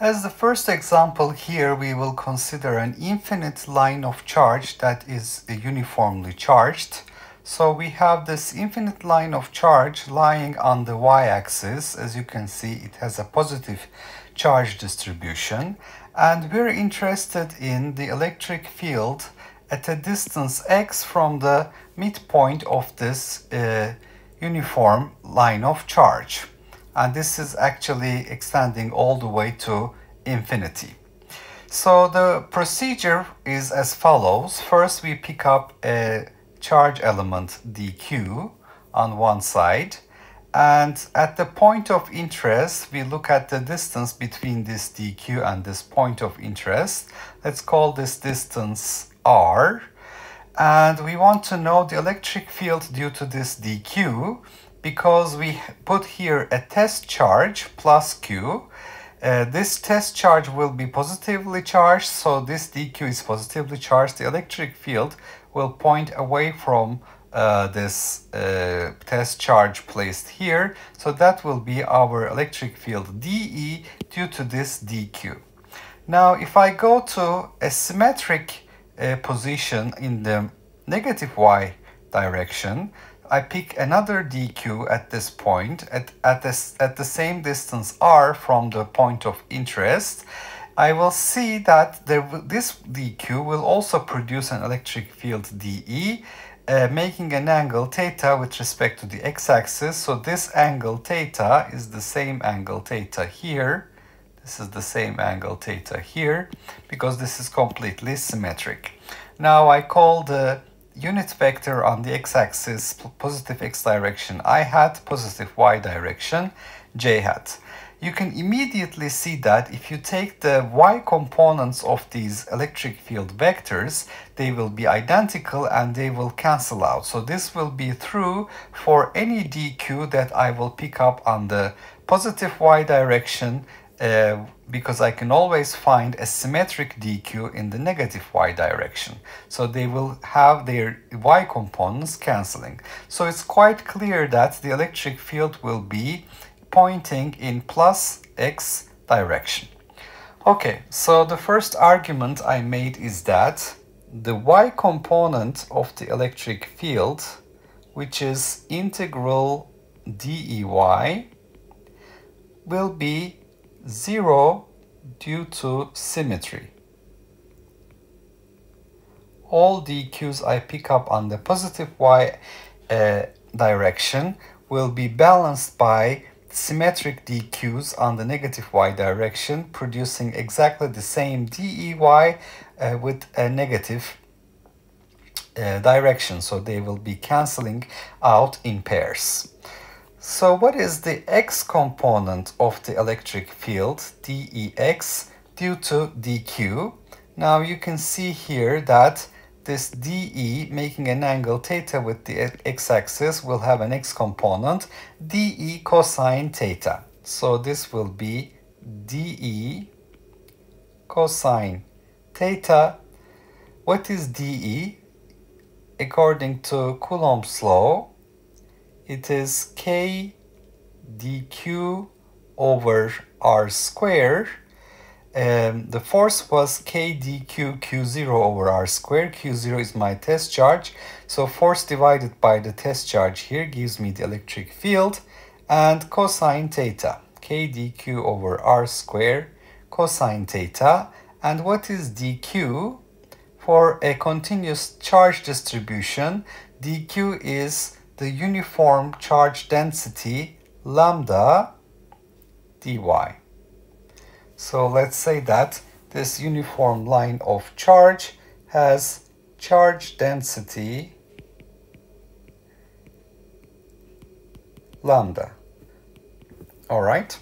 As the first example here, we will consider an infinite line of charge that is uniformly charged. So we have this infinite line of charge lying on the y-axis. As you can see, it has a positive charge distribution. And we're interested in the electric field at a distance x from the midpoint of this uh, uniform line of charge. And this is actually extending all the way to infinity. So the procedure is as follows. First, we pick up a charge element dq on one side. And at the point of interest, we look at the distance between this dq and this point of interest. Let's call this distance r. And we want to know the electric field due to this dq because we put here a test charge plus q. Uh, this test charge will be positively charged, so this dq is positively charged. The electric field will point away from uh, this uh, test charge placed here. So that will be our electric field dE due to this dq. Now, if I go to a symmetric uh, position in the negative y direction, I pick another dq at this point at, at, this, at the same distance r from the point of interest, I will see that there, this dq will also produce an electric field dE, uh, making an angle theta with respect to the x-axis. So this angle theta is the same angle theta here this is the same angle theta here because this is completely symmetric. Now I call the unit vector on the x-axis positive x direction i hat, positive y direction j hat. You can immediately see that if you take the y components of these electric field vectors, they will be identical and they will cancel out. So this will be true for any dq that I will pick up on the positive y direction uh, because I can always find a symmetric dq in the negative y direction. So they will have their y components cancelling. So it's quite clear that the electric field will be pointing in plus x direction. Okay, so the first argument I made is that the y component of the electric field, which is integral dEy, will be 0 due to symmetry. All the dq's I pick up on the positive y uh, direction will be balanced by symmetric dq's on the negative y direction, producing exactly the same dEy uh, with a negative uh, direction. So they will be cancelling out in pairs. So what is the x component of the electric field, dEx, due to dq? Now you can see here that this dE making an angle theta with the x-axis will have an x component, dE cosine theta. So this will be dE cosine theta. What is dE? According to Coulomb's law, it is k dq over r square. Um, the force was k dq q0 over r square. q0 is my test charge. So force divided by the test charge here gives me the electric field. And cosine theta, k dq over r square cosine theta. And what is dq? For a continuous charge distribution, dq is the uniform charge density lambda dy. So let's say that this uniform line of charge has charge density lambda. All right.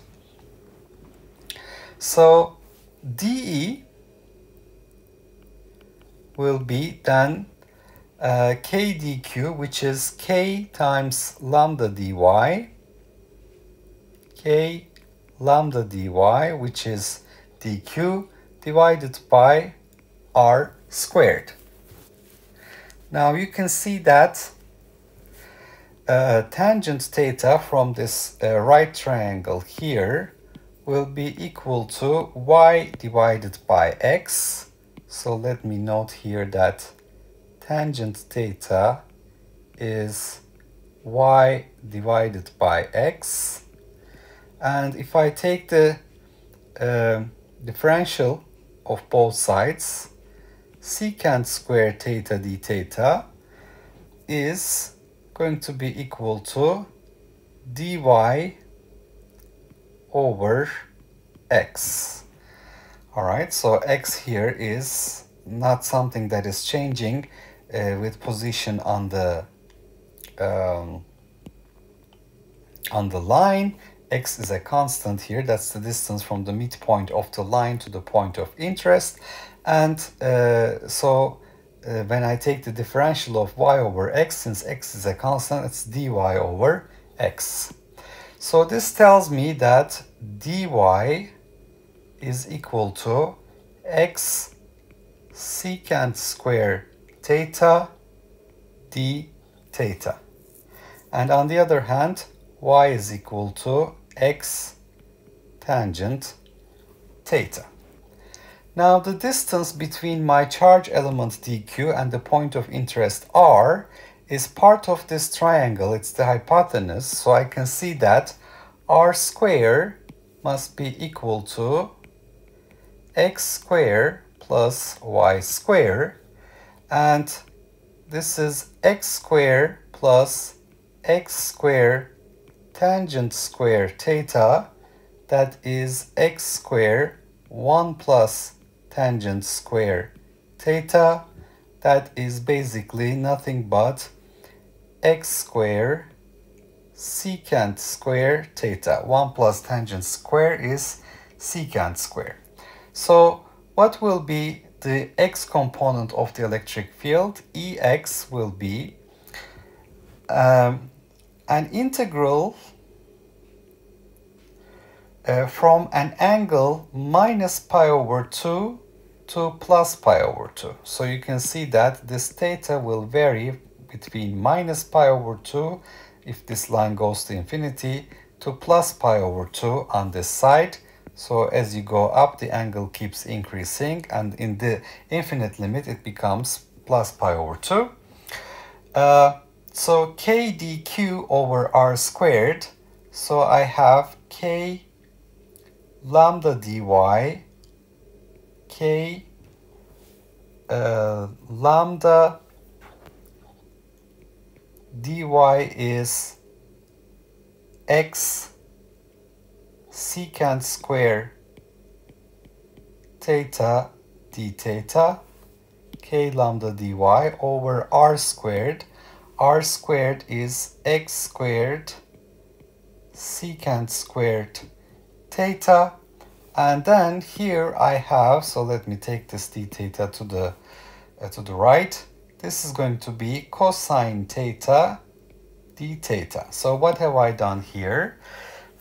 So dE will be then uh, k dq, which is k times lambda dy, k lambda dy, which is dq divided by r squared. Now you can see that uh, tangent theta from this uh, right triangle here will be equal to y divided by x. So let me note here that tangent theta is y divided by x. And if I take the uh, differential of both sides, secant square theta d theta is going to be equal to dy over x. All right, so x here is not something that is changing uh, with position on the um, on the line. x is a constant here. That's the distance from the midpoint of the line to the point of interest. And uh, so uh, when I take the differential of y over x, since x is a constant, it's dy over x. So this tells me that dy is equal to x secant square theta d theta. And on the other hand, y is equal to x tangent theta. Now the distance between my charge element dq and the point of interest r is part of this triangle. It's the hypotenuse. So I can see that r square must be equal to x square plus y square. And this is x square plus x square tangent square theta. That is x square 1 plus tangent square theta. That is basically nothing but x square secant square theta. 1 plus tangent square is secant square. So what will be the x component of the electric field? Ex will be um, an integral uh, from an angle minus pi over 2 to plus pi over 2. So you can see that this theta will vary between minus pi over 2 if this line goes to infinity to plus pi over 2 on this side. So as you go up, the angle keeps increasing and in the infinite limit, it becomes plus pi over 2. Uh, so k dq over r squared. So I have k lambda dy, k uh, lambda dy is x secant square theta d theta k lambda dy over r squared. r squared is x squared secant squared theta and then here I have so let me take this d theta to the uh, to the right this is going to be cosine theta d theta. So what have I done here?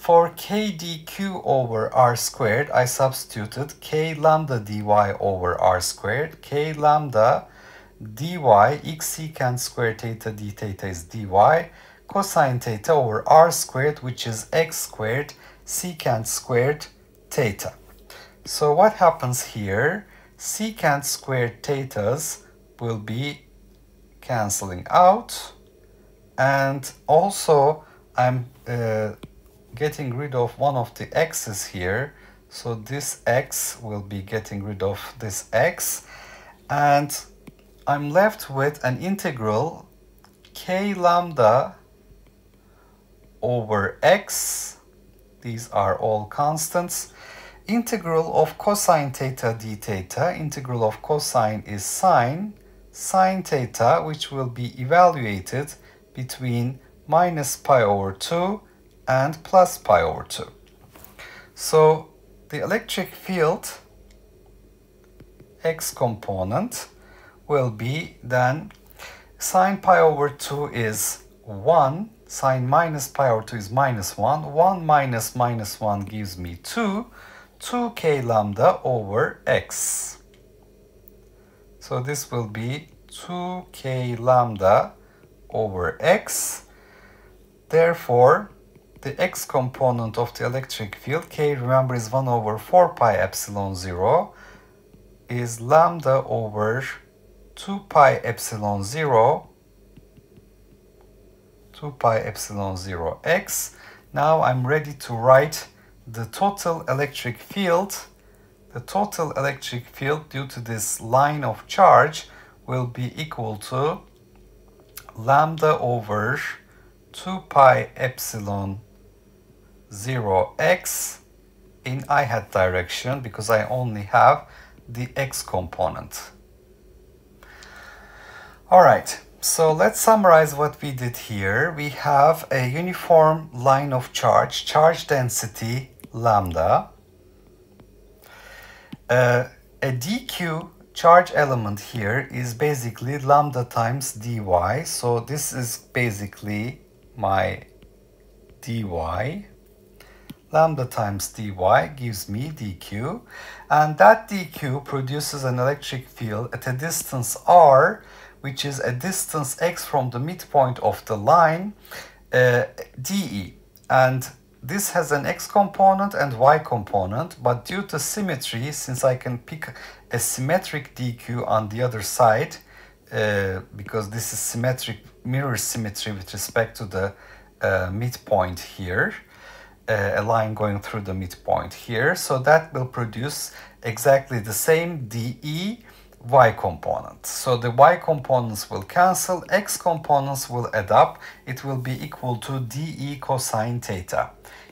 For kdq over r squared, I substituted k lambda dy over r squared. k lambda dy x secant squared theta d theta is dy. Cosine theta over r squared, which is x squared secant squared theta. So what happens here? Secant squared thetas will be canceling out and also I'm uh, getting rid of one of the x's here. So this x will be getting rid of this x. And I'm left with an integral k lambda over x. These are all constants. Integral of cosine theta d theta. Integral of cosine is sine. Sine theta, which will be evaluated between minus pi over 2 and plus pi over 2. So the electric field x component will be then sine pi over 2 is 1, sine minus pi over 2 is minus 1, 1 minus minus 1 gives me 2, 2k lambda over x. So this will be 2k lambda over x. Therefore, the x component of the electric field, k remember is 1 over 4 pi epsilon 0, is lambda over 2 pi epsilon 0, 2 pi epsilon 0 x. Now I'm ready to write the total electric field. The total electric field due to this line of charge will be equal to lambda over 2 pi epsilon 0x in i hat direction because I only have the x component. All right, so let's summarize what we did here. We have a uniform line of charge, charge density lambda, uh, a dq charge element here is basically lambda times dy. So this is basically my dy lambda times dy gives me dq and that dq produces an electric field at a distance r which is a distance x from the midpoint of the line uh, dE and this has an x component and y component but due to symmetry since I can pick a symmetric dq on the other side uh, because this is symmetric mirror symmetry with respect to the uh, midpoint here Uh, a line going through the midpoint here. So that will produce exactly the same dE y component. So the y components will cancel, x components will add up. It will be equal to dE cosine theta.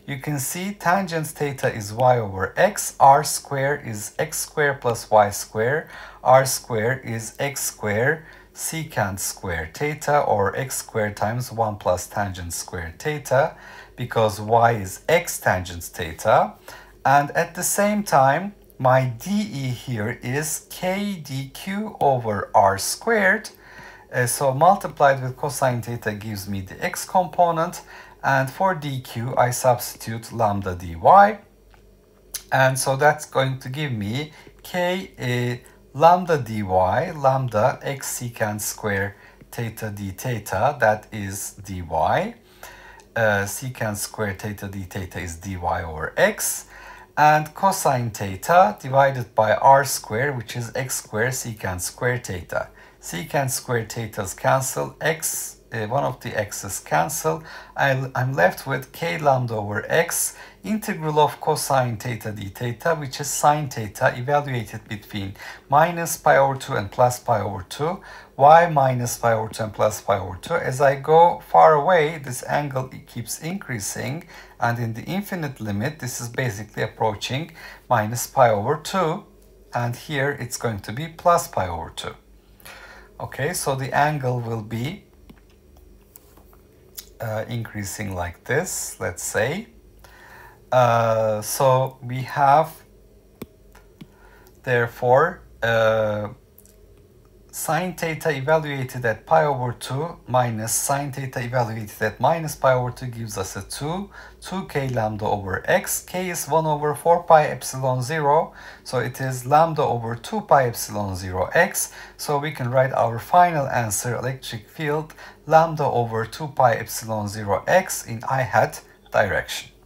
You can see tangent theta is y over x, r square is x square plus y square, r square is x square secant square theta or x square times 1 plus tangent square theta because y is x tangent theta. And at the same time, my dE here is k dq over r squared. Uh, so multiplied with cosine theta gives me the x component. And for dq, I substitute lambda dy. And so that's going to give me k uh, lambda dy, lambda x secant square theta d theta, that is dy uh, secant square theta d theta is dy over x and cosine theta divided by r square which is x square secant square theta. Secant square thetas cancel, x uh, one of the x's cancel. i am left with k lambda over x integral of cosine theta d theta which is sine theta evaluated between minus pi over 2 and plus pi over 2 y minus pi over 2 and plus pi over 2 as I go far away this angle keeps increasing and in the infinite limit this is basically approaching minus pi over 2 and here it's going to be plus pi over 2 okay so the angle will be uh, increasing like this, let's say. Uh, so we have, therefore, uh, sine theta evaluated at pi over 2 minus sine theta evaluated at minus pi over 2 gives us a 2. 2k lambda over x. k is 1 over 4 pi epsilon 0. So it is lambda over 2 pi epsilon 0 x. So we can write our final answer electric field lambda over 2 pi epsilon 0 x in i hat direction.